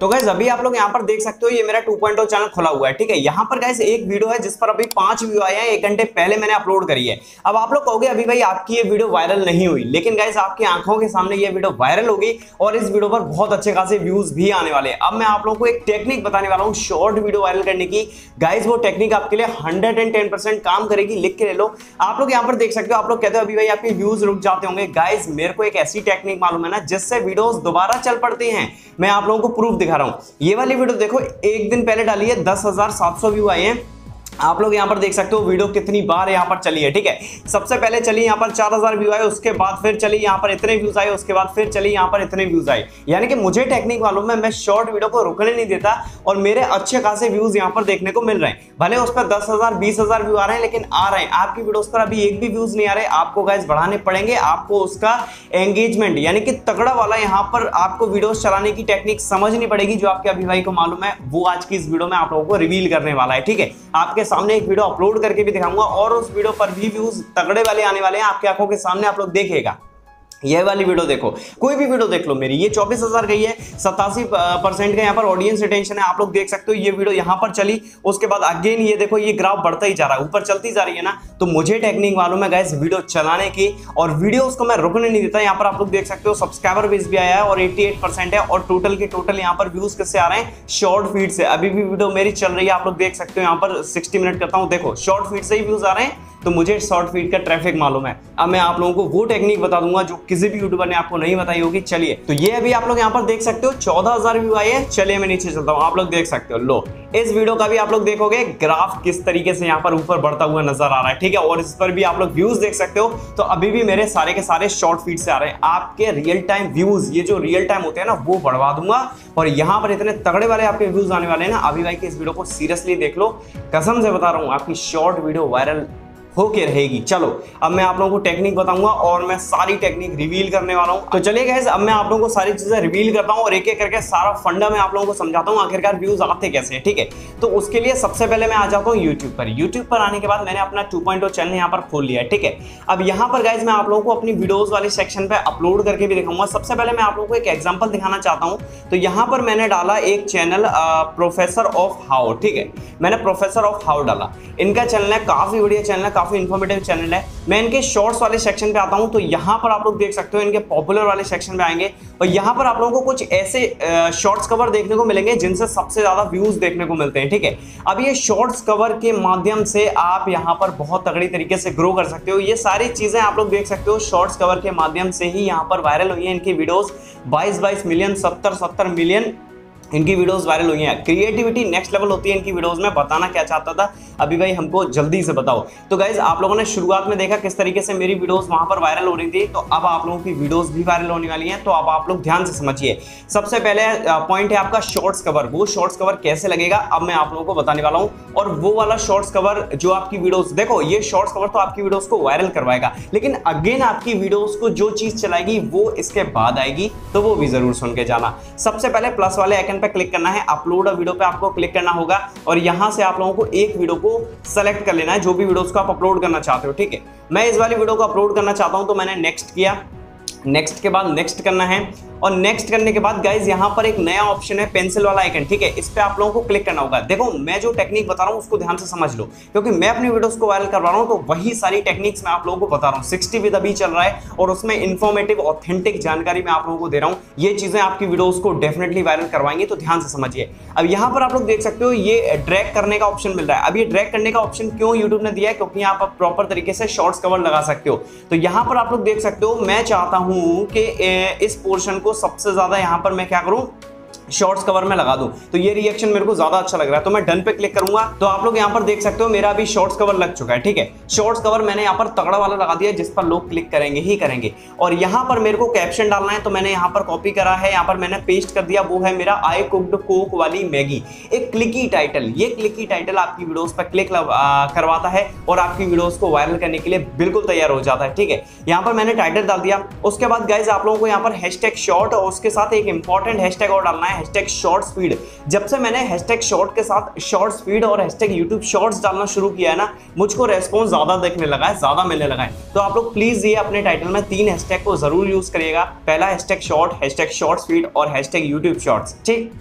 तो गैस अभी आप लोग यहाँ पर देख सकते हो, ये मेरा 2.0 चैनल खुला हुआ है, ठीक है? यहाँ पर गैस एक वीडियो है जिस पर अभी पाँच व्यू आए हैं, एक घंटे पहले मैंने अपलोड करी है। अब आप लोग कहोगे, अभी भाई आपकी ये वीडियो वायरल नहीं हुई। लेकिन गैस आपकी आँखों के सामने ये वीडियो वायरल होगी और इस वीडियो पर बहुत अच्छे खासे व्यूज़ भी आने वाले हैं। अब मैं आप लोग को एक टेक्निक बताने वाला हूँ शॉर्ट वीडियो वायरल करने की। गाइज़ वो टेक्निक आपके लिए हंड्रेड काम करेगी, लिख के ले लो। आप लोग यहाँ पर देख सकते हो, आप लोग कहते हो, अभी भाई आपके व्यूज़ रुक जाते होंगे। गाइज़ मेरे को एक ऐसी टेक्निक मालूम है ना, जिससे वीडियोस दोबारा चल पड़ती हैं। मैं आप लोगों को प्रूफ रहा हूँ। ये वाली वीडियो देखो, एक दिन पहले डाली है, दस हज़ार सात सौ व्यू आए हैं। आप लोग यहाँ पर देख सकते हो वीडियो कितनी बार यहाँ पर चली है, ठीक है? सबसे पहले चली यहाँ पर 4000 व्यू आए, उसके बाद फिर चली यहाँ पर इतने व्यूज़ आए, उसके बाद फिर चली यहाँ पर इतने व्यूज़ आए। यानी कि मुझे टेक्निक मालूम है, मैं शॉर्ट वीडियो को रुकने नहीं देता और मेरे अच्छे खासे व्यूज़ यहाँ पर देखने को मिल रहे हैं। भले उस पर दस हज़ार व्यू आ रहे हैं, लेकिन आ रहे हैं। आपकी वीडियोस पर अभी एक भी व्यूज़ नहीं आ रहे, आपको गैस बढ़ाने पड़ेंगे, आपको उसका एंगेजमेंट यानी कि तगड़ा वाला यहाँ पर आपको वीडियोस चलाने की टेक्निक समझनी पड़ेगी, जो आपके अभी को मालूम है, वो आज की इस वीडियो में आप लोगों को रिवील करने वाला है, ठीक है? आपके सामने एक वीडियो अपलोड करके भी दिखाऊँगा और उस वीडियो पर भी व्यूज़ तगड़े वाले आने वाले हैं। आपकी आँखों के सामने आप लोग देखेगा। ये वाली वीडियो देखो। कोई भी वीडियो देख लो मेरी। ये चौबीस हज़ार गई है, सतासी परसेंट का यहाँ पर ऑडियंस रिटेंशन है। आप लोग देख सकते हो, ये वीडियो यहाँ पर चली। उसके बाद अगेन ये देखो, ये ग्राफ बढ़ता ही जा रहा है। ऊपर चलती जा रही है ना। तो मुझे टेक्निक मालूम है गैस वीडियो चलाने की। और वीडियो उसको मैं रुकने नहीं देता। यहाँ पर आप लोग देख सकते हो सब्सक्राइबर बेस भी आया है और एट्टी है। और टोटल के टोटल यहाँ पर व्यूज़ किससे आ रहे हैं? शॉर्ट फ़ीड से। अभी भी वीडियो मेरी चल रही है। आप लोग देख सकते हो, यहाँ पर सिक्सटी मिनट करता हूँ। देखो शॉर्ट फ़ीड से ही व्यूज़ आ रहे हैं। तो मुझे शॉर्ट फ़ीड का ट्रैफ़िक मालूम है। अब मैं आप लोगों को वो टेक्निक बता दूँगा जो किसी भी यूट्यूबर ने आपको नहीं बताई होगी। चलिए तो ये अभी आप लोग यहाँ पर देख सकते हो, चौदह हज़ार व्यू आई है। चलिए, मैं नीचे चलता हूँ। आप लोग देख सकते हो। लो, इस वीडियो का भी आप लोग देखोगे ग्राफ किस तरीके से यहाँ पर ऊपर बढ़ता हुआ नज़र आ रहा है, ठीक है? और इस पर भी आप लोग व्यूज़ देख सकते हो। तो अभी भी मेरे सारे के सारे शॉर्ट फ़ीड से आ रहे हैं। आपके रियल टाइम व्यूज़ ये जो रियल टाइम होते हैं ना, वो बढ़वा दूँगा। और यहाँ पर इतने तगड़े वाले आपके व्यूज़ आने वाले हैं ना, अभी भाई के इस वीडियो को सीरियसली देख लो। कसम से बता रहा हूँ, आपकी शॉर्ट वीडियो वायरल होके रहेगी। चलो, अब मैं आप लोगों को टेक्निक बताऊँगा और मैं सारी टेक्निक रिवील करने वाला हूँ। तो चलिए गैस अब मैं आप लोगों को सारी चीज़ें रिवील करता हूँ और एक एक करके सारा फंडा मैं आप लोगों को समझाता हूँ, आखिरकार व्यूज़ आते कैसे ठीक है? तो उसके लिए सबसे पहले मैं आ जाता हूँ यूट्यूब पर। यूट्यूब पर आने के बाद मैंने अपना टू चैनल यहाँ पर खोल लिया है, ठीक है? अब यहाँ पर गाइज़ मैं आप लोगों को अपनी वीडियोज़ वाले सेक्शन पर अपलोड करके भी दिखाऊँगा। सबसे पहले मैं आप लोगों को एक एग्ज़ाम्पल दिखाना चाहता हूँ। तो यहाँ पर मैंने डाला एक चैनल प्रोफेसर ऑफ़ हाउ ठीक है? मैंने प्रोफेसर ऑफ़ हाउ डाला। इनका चैनल है, काफ़ी बढ़िया चैनल है काफ़ी इन्फॉर्मेटिव चैनल है। मैं इनके शॉर्ट्स वाले सेक्शन पे आता हूँ तो यहाँ पर आप लोग देख सकते हो, इनके पॉपुलर वाले सेक्शन पे आएँगे। और यहाँ पर आप लोगों को कुछ ऐसे शॉर्ट्स कवर देखने को मिलेंगे, जिनसे सबसे ज़्यादा व्यूज़ देखने को मिलते हैं, ठीक है? अब ये शॉर्ट्स कवर के माध्यम से आप यहाँ पर बहुत तगड़ी तरीके से ग्रो कर सकते हो। ये सारी चीज़ें आप लोग देख सकते हो शॉर्ट्स कवर के माध्यम से ही यहाँ पर वायरल हुई है इनकी वीडियोस 22 22 मिलियन 70 70 मिलियन इनकी वीडियोस वायरल हुई हैं। क्रिएटिविटी नेक्स्ट लेवल होती है इनकी वीडियोस में, बताना क्या चाहता था? अभी भाई हमको जल्दी से बताओ। तो गाइज़ आप लोगों ने शुरुआत में देखा किस तरीके से मेरी वीडियोस वहाँ पर वायरल हो रही थी तो अब आप लोगों की वीडियोस भी वायरल होने वाली हैं तो अब आप लोग ध्यान से समझिए। सबसे पहले पॉइंट है आपका शॉर्ट्स कवर वो शॉर्ट्स कवर कैसे लगेगा, अब मैं आप लोगों को बताने वाला हूँ। और वो वाला शॉर्ट्स कवर जो आपकी वीडियोस, देखो, ये शॉर्ट्स कवर तो आपकी वीडियोज़ को वायरल करवाएगा, लेकिन अगेन आपकी वीडियोस को जो चीज़ चलाएगी, वो इसके बाद आएगी तो वो भी ज़रूर सुन के जाना। सबसे पहले प्लस वाले आइकन पे क्लिक करना है। अपलोड वीडियो पे आपको क्लिक करना होगा और यहाँ से आप लोगों को एक वीडियो को सेलेक्ट कर लेना है, जो भी वीडियो को आप अपलोड करना चाहते हो, ठीक है? मैं इस वाली वीडियो को अपलोड करना चाहता हूँ तो मैंने नेक्स्ट किया। नेक्स्ट के बाद नेक्स्ट करना है। और नेक्स्ट करने के बाद गाइज़ यहाँ पर एक नया ऑप्शन है पेंसिल वाला आइकन ठीक है? इस पर आप लोगों को क्लिक करना होगा। देखो, मैं जो टेक्निक बता रहा हूँ, उसको ध्यान से समझ लो। क्योंकि मैं अपनी वीडियोस को वायरल करवा रहा हूँ तो वही सारी टेक्निक्स मैं आप लोगों को बता रहा हूँ। सिक्सटी विद अभी चल रहा है और उसमें इन्फॉर्मेटिव ऑथेंटिक जानकारी मैं आप लोगों को दे रहा हूँ। ये चीज़ें आपकी वीडियोज़ को डेफिनेटली वायरल करवाएँगे तो ध्यान से समझिए। अब यहाँ पर आप लोग देख सकते हो, ये ड्रैग करने का ऑप्शन मिल रहा है। अब ये ड्रैग करने का ऑप्शन क्यों यूट्यूब ने दिया है? क्योंकि आप प्रॉपर तरीके से शॉर्ट्स कवर लगा सकते हो। तो यहाँ पर आप लोग देख सकते हो, मैं चाहता हूँ कि इस पोर्शन को सबसे ज़्यादा यहाँ पर मैं क्या करूँ? शॉर्ट्स कवर में लगा दूँ। तो ये रिएक्शन मेरे को ज़्यादा अच्छा लग रहा है। तो मैं डन पे क्लिक करूँगा। तो आप लोग यहाँ पर देख सकते हो, मेरा अभी शॉर्ट्स कवर लग चुका है, ठीक है? शॉर्ट्स कवर मैंने यहाँ पर तगड़ा वाला लगा दिया जिस पर लोग क्लिक करेंगे, ही करेंगे। और यहाँ पर मेरे को कैप्शन डालना है तो मैंने यहाँ पर कॉपी करा है। यहाँ पर मैंने पेस्ट कर दिया, वो है मेरा आई कुकड कोक वाली मैगी एक क्लिकी टाइटल ये क्लिकी टाइटल आपकी वीडियोस पर क्लिक करवाता है और आपकी वीडियोस को वायरल करने के लिए बिल्कुल तैयार हो जाता है, ठीक है? यहाँ पर मैंने टाइटल डाल दिया। उसके बाद गाइज़ आप लोगों को यहाँ पर हैशटैग शॉर्ट और उसके साथ एक इंपॉर्टेंट हैशटैग और डालना है हैशटैग शॉर्ट स्पीड जब से मैंने हैशटैग शॉर्ट के साथ शॉर्ट स्पीड और हैशटैग यूट्यूब शॉर्ट्स डालना शुरू किया है ना, मुझको रेस्पॉन्स ज़्यादा देखने लगा है, ज़्यादा मिलने लगा है। तो आप लोग प्लीज़ ये अपने टाइटल में तीन हैशटैग को ज़रूर यूज़ करिएगा। पहला hashtag short hashtag short speed और हैशटैग यूट्यूब शॉर्ट्स ठीक?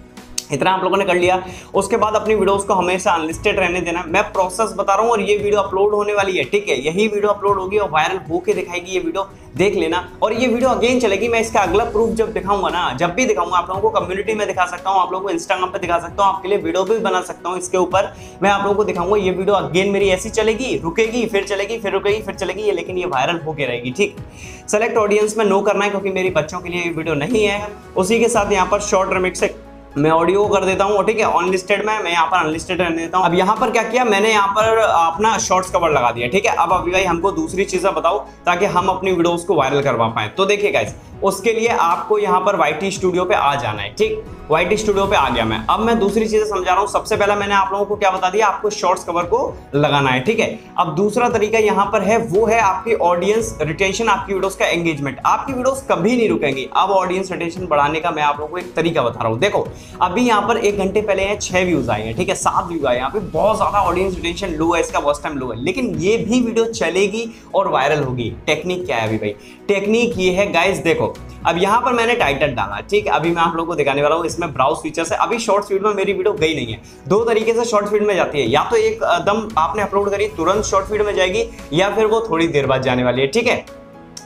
इतना आप लोगों ने कर लिया। उसके बाद अपनी वीडियोस को हमेशा अनलिस्टेड रहने देना। मैं प्रोसेस बता रहा हूँ और ये वीडियो अपलोड होने वाली है, ठीक है? यही वीडियो अपलोड होगी और वायरल होके दिखाएगी ये वीडियो देख लेना। और ये वीडियो अगेन चलेगी। मैं इसका अगला प्रूफ जब दिखाऊँगा ना, जब भी दिखाऊँगा, आप लोगों को कम्युनिटी में दिखा सकता हूँ, आप लोगों को इंस्टाग्राम पर दिखा सकता हूँ, आपके लिए वीडियो भी बना सकता हूँ इसके ऊपर। मैं आप लोगों को दिखाऊँगा, ये वीडियो अगेन मेरी ऐसी चलेगी, रुकेगी, फिर चलेगी, फिर रुकेगी, फिर चलेगी लेकिन ये वायरल होके रहेगी, ठीक? सेलेक्ट ऑडियंस में नो करना है क्योंकि मेरी बच्चों के लिए ये वीडियो नहीं है। उसी के साथ यहाँ पर शॉर्ट रिमिक्स मैं ऑडियो कर देता हूँ, ठीक है? अनलिस्टेड में मैं यहाँ पर अनलिस्टेड रहने देता हूँ। अब यहाँ पर क्या किया? मैंने यहाँ पर अपना शॉर्ट्स कवर लगा दिया, ठीक है? अब अभी भाई हमको दूसरी चीज़ें बताओ, ताकि हम अपनी वीडियोस को वायरल करवा पाए। तो देखिए गाइस उसके लिए आपको यहाँ पर वाई स्टूडियो पे आ जाना है, ठीक? वाई स्टूडियो पे आ गया मैं। अब मैं दूसरी चीज़ें समझा रहा हूँ। सबसे पहले मैंने आप लोगों को क्या बता दिया? आपको शॉर्ट्स कवर को लगाना है, ठीक है? अब दूसरा तरीका यहाँ पर है, वो है आपकी ऑडियंस रिटेंशन आपकी वीडियोस का एंगेजमेंट आपकी वीडियोस कभी नहीं रुकेंगी। अब ऑडियंस रिटेंशन बढ़ाने का मैं आप लोगों को एक तरीका बता रहा हूँ। देखो अभी यहाँ पर एक घंटे पहले है, छह व्यूज़ आए हैं, ठीक है? सात व्यू आए यहाँ पे बहुत ज़्यादा ऑडियंस रिटेंशन लो है, इसका वॉच टाइम लो है। लेकिन ये भी वीडियो चलेगी और वायरल होगी। टेक्निक क्या है अभी भाई? टेक्निक ये है गाइस देखो, अब यहाँ पर मैंने टाइटल डाला, ठीक है? अभी मैं आप लोगों को दिखाने वाला हूँ, इसमें ब्राउज फीचर से अभी शॉर्ट फ़ीड में मेरी वीडियो गई नहीं है। दो तरीके से शॉर्ट फ़ीड में जाती है। या तो एक दम आपने अपलोड करी, तुरंत शॉर्ट फ़ीड में जाएगी, या फिर वो थोड़ी देर बाद जाने वाली है, ठीक है?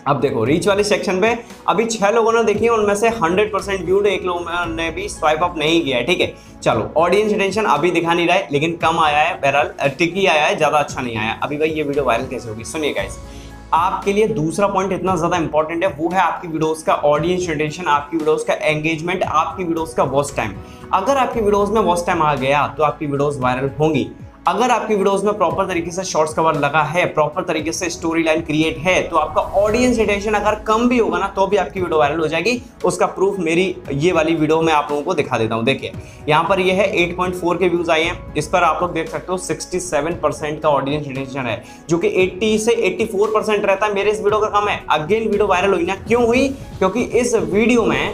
अब देखो रीच वाले सेक्शन पे अभी छह लोगों ने देखी है, उनमें से 100 परसेंट व्यूड एक लोगों ने भी स्वाइप अप नहीं किया है, ठीक है? चलो ऑडियंस अटेंशन अभी दिखा नहीं रहा है, लेकिन कम आया है, बहरहाल टिकी आया है, ज़्यादा अच्छा नहीं आया। अभी भाई, ये वीडियो वायरल कैसे होगी? सुनिए गाइस आपके लिए दूसरा पॉइंट इतना ज़्यादा इंपॉर्टेंट है, वो है आपकी वीडियोस का ऑडियंस रिटेंशन आपकी वीडियोस का एंगेजमेंट आपकी वीडियोस का वॉच टाइम अगर आपकी वीडियोस में वॉच टाइम आ गया तो आपकी वीडियोस वायरल होंगी। अगर आपकी वीडियोस में प्रॉपर तरीके से शॉर्ट्स कवर लगा है प्रॉपर तरीके से स्टोरी लाइन क्रिएट है तो आपका ऑडियंस रिटेंशन अगर कम भी होगा ना तो भी आपकी वीडियो वायरल हो जाएगी। उसका प्रूफ मेरी ये वाली वीडियो में आप लोगों को दिखा देता हूँ। देखिए, यहाँ पर ये है 8.4 के व्यूज़ आए हैं। इस पर आप लोग देख सकते हो 67 परसेंट का ऑडियंस रिटेंशन है, जो कि 80 से 84 परसेंट रहता है। मेरे इस वीडियो का कम है। अगेन वीडियो वायरल हुई ना, क्यों हुई? क्योंकि इस वीडियो में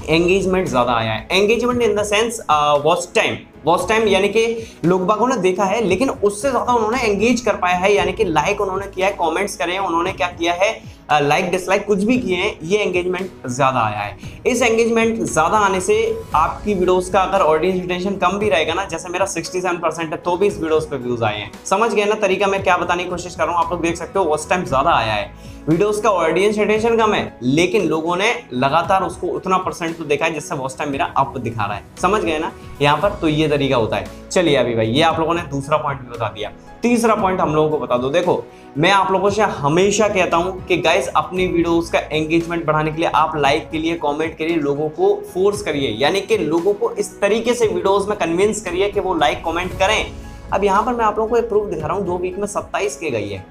एंगेजमेंट ज़्यादा आया है। Engagement in the sense watch time watch time यानी कि लोग बागों ने देखा है, लेकिन उससे ज़्यादा उन्होंने एंगेज कर पाया है, यानी कि लाइक उन्होंने किया है कॉमेंट्स करे, उन्होंने क्या किया है लाइक डिसलाइक कुछ भी किए हैं, ये एंगेजमेंट ज़्यादा आया है। इस एंगेजमेंट ज़्यादा आने से आपकी वीडियोस का अगर ऑडियंस रिटेंशन कम भी रहेगा ना, जैसे मेरा 67 परसेंट है तो भी इस वीडियोस पे व्यूज़ आए हैं। समझ गए ना तरीका मैं क्या बताने की कोशिश कर रहा हूँ? आप लोग देख सकते हो वॉच टाइम ज़्यादा आया है। वीडियोस का ऑडियंस रिटेंशन कम है, लेकिन लोगों ने लगातार उसको उतना परसेंट तो देखा है, जिससे वॉच टाइम मेरा अप दिखा रहा है। समझ गए ना? यहाँ पर तो ये तरीका होता है। चलिए अभी भाई, ये आप लोगों ने दूसरा पॉइंट भी बता दिया। तीसरा पॉइंट हम लोगों को बता दो। देखो, मैं आप लोगों से हमेशा कहता हूँ कि गाइस अपनी वीडियोस का एंगेजमेंट बढ़ाने के लिए आप लाइक के लिए कमेंट के लिए लोगों को फोर्स करिए। यानी कि लोगों को इस तरीके से वीडियोस में कन्विंस करिए कि वो लाइक कॉमेंट करें। अब यहाँ पर मैं आप लोगों को एक प्रूफ दिखा रहा हूँ दो वीक में सत्ताईस के गई है।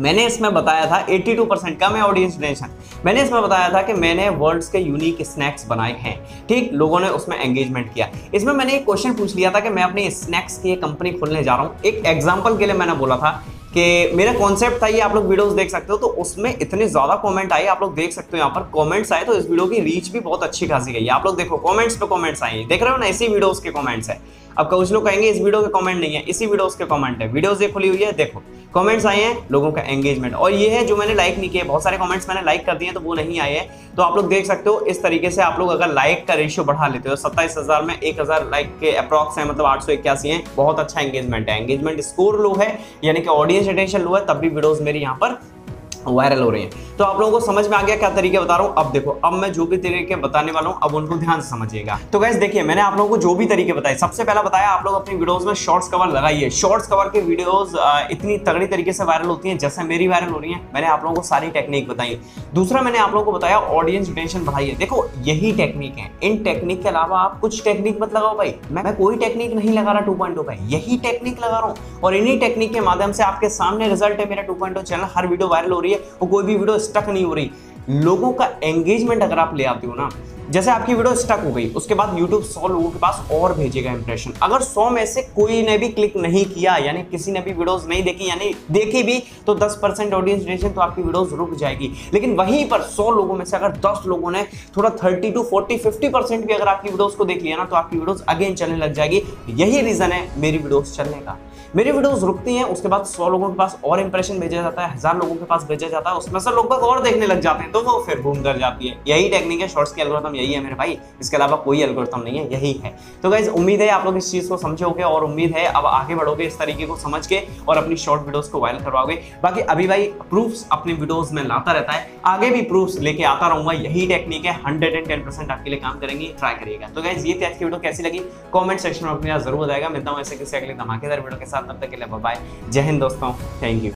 मैंने इसमें बताया था 82 परसेंट कम है ऑडियंस रिटेंशन मैंने इसमें बताया था कि मैंने वर्ड्स के यूनिक स्नैक्स बनाए हैं। ठीक, लोगों ने उसमें एंगेजमेंट किया। इसमें मैंने एक क्वेश्चन पूछ लिया था कि मैं अपनी स्नैक्स की कंपनी खोलने जा रहा हूँ। एक एग्ज़ाम्पल के लिए मैंने बोला था कि मेरा कॉन्सेप्ट था, ये आप लोग वीडियोस देख सकते हो तो उसमें इतने ज़्यादा कमेंट आए आप लोग देख सकते हो यहाँ पर। कमेंट्स आए तो इस वीडियो की रीच भी बहुत अच्छी खासी गई। आप लोग देखो कमेंट्स पे कमेंट्स आए देख रहे हो ना, इसी वीडियोस के कमेंट्स है। अब कुछ लोग कहेंगे, इस वीडियो के कमेंट नहीं है, इसी वीडियोस के कमेंट है। वीडियोस ये खुली हुई है, देखो। कमेंट्स आए हैं लोगों का एंगेजमेंट और ये है जो मैंने लाइक नहीं किया बहुत सारे कमेंट्स मैंने लाइक कर दिए हैं तो वो नहीं आए हैं। तो आप लोग देख सकते हो, इस तरीके से आप लोग अगर लाइक का रेशियो बढ़ा लेते हो, सत्ताईस हज़ार में एक हज़ार लाइक के अप्रॉक्स है मतलब आठ सौ इक्यासी है, बहुत अच्छा एंगेजमेंट है। एंगेजमेंट स्कोर लो है, यानी कि ऑडियंस अटेंशन लो है, तब भी वीडियोज़ मेरी यहाँ पर वायरल हो रही हैं। तो आप लोगों को समझ में आ गया क्या तरीके बता रहा हूँ? अब देखो, अब मैं जो भी तरीके बताने वाला हूँ, अब उनको ध्यान से समझिएगा। तो गैस देखिए, मैंने आप लोगों को जो भी तरीके बताए, सबसे पहला बताया, आप लोग अपनी वीडियोस में शॉर्ट्स कवर लगाइए। शॉर्ट्स कवर के वीडियोस इतनी तगड़ी तरीके से वायरल होती हैं, जैसे मेरी वायरल हो रही है, मैंने आप लोगों को सारी टेक्निक बताई। दूसरा मैंने आप लोगों को बताया ऑडियंस रिटेंशन बढ़ाइए। देखो, यही टेक्निक है। इन टेक्निक के अलावा आप कुछ टेक्निक मत लगाओ भाई। मैं कोई टेक्निक नहीं लगा रहा टू पॉइंट oh यही टेक्निक लगा रहा हूँ। और इन्हीं टेक्निक के माध्यम से आपके सामने रिज़ल्ट है मेरा टू पॉइंट चैनल हर वीडियो वायरल हो रही है। और कोई भी वीडियो स्टक नहीं हो रही। लोगों का एंगेजमेंट अगर आप ले आते हो ना जैसे आपकी वीडियो स्टक हो गई, उसके बाद YouTube 100 लोगों के पास और भेजेगा इंप्रेशन अगर 100 में से कोई ने भी क्लिक नहीं किया, यानी किसी ने भी वीडियोस नहीं देखी, यानी देखी भी तो 10 परसेंट ऑडियंस रिलेशन तो आपकी वीडियोस रुक जाएगी। लेकिन वहीं पर 100 लोगों में से अगर 10 लोगों ने थोड़ा 30 टू 40 50 परसेंट भी अगर आपकी वीडियोस को देख लिया ना तो आपकी वीडियोस अगेन चलने लग जाएगी। यही रीजन है मेरी वीडियोस चलने का। मेरी वीडियोस रुकती हैं, उसके बाद सौ लोगों के पास और इंप्रेशन भेजा जाता है, हज़ार लोगों के पास भेजा जाता है, उसमें से लोग और देखने लग जाते हैं तो वो फिर घूम कर जाती है। यही टेक्निक है शॉर्ट्स के एल्गोरिथम एल्गोरिथम यही है मेरे भाई। इसके अलावा कोई एल्गोरिथम नहीं है, यही है। तो गाइज़ उम्मीद है आप लोग इस चीज़ को समझोगे और उम्मीद है अब आगे बढ़ोगे इस तरीके को समझ के और अपनी शॉर्ट वीडियोस को वायरल करवाओगे। बाकी अभी भाई प्रूफ्स अपने वीडियोस में लाता रहता है। आगे भी प्रूफ्स लेके आता रहूँगा। यही टेक्निक है। हंड्रेड एंड टेन परसेंट आपके लिए काम करेंगे। ट्राई करिएगा। तो गाइज़ ये आज की वीडियो कैसी लगी? कॉमेंट सेक्शन में अपने ज़रूर बताएगा। मिलता हूँ ऐसे किसी अगले धमाकेदार वीडियो के साथ। तब तक के लिए बाय जय हिंद दोस्तों। Thank you